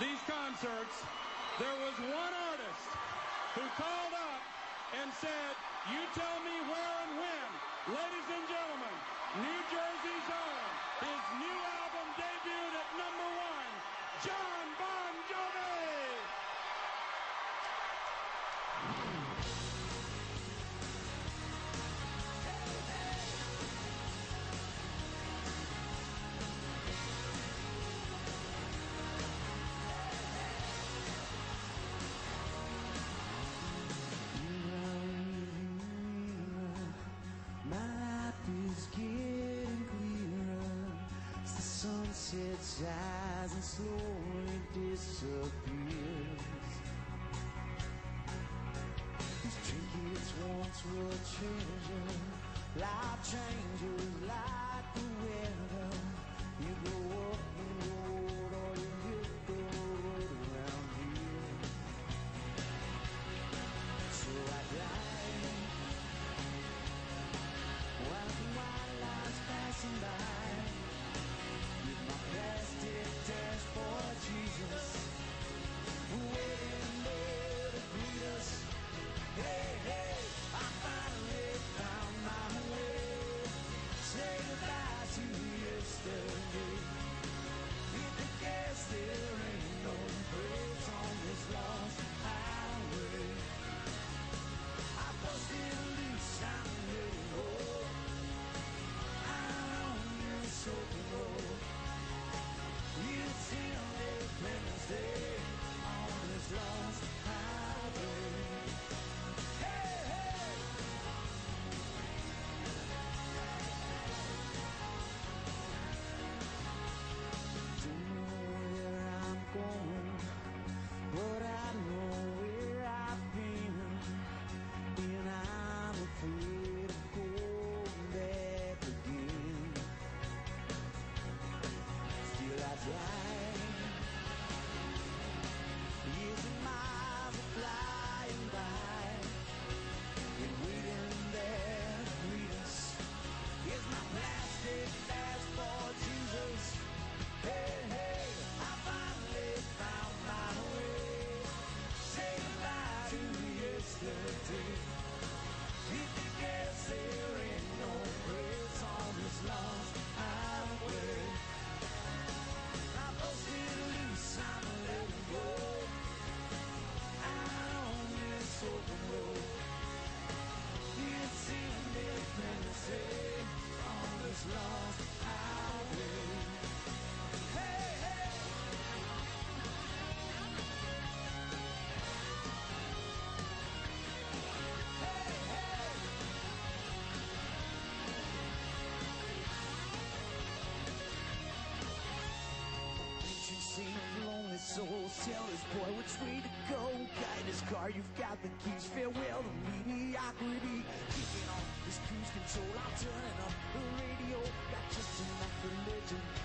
these concerts, there was one artist who called up and said, you tell me where and when. Ladies and gentlemen, New Jersey's own, his new album debuted at number one, Jon apologizes and slowly disappears. These trinkets once were changing, life changes. Tell this boy, which way to go? Guide his car, you've got the keys. Farewell to mediocrity. Kicking off this cruise control, I'm turning up the radio. Got just enough religion.